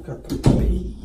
Acá tá.